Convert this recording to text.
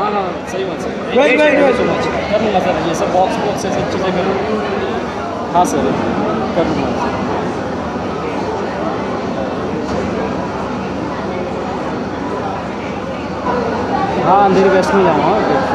हाँ हाँ सही बात sir Right, right, right. So much कर लूँगा सर ये सब बॉक्स बॉक्स से सब चीज़ें करूँ। हाँ सर कर लूँगा हाँ अंधेरी वेस्ट में जाऊँगा हाँ,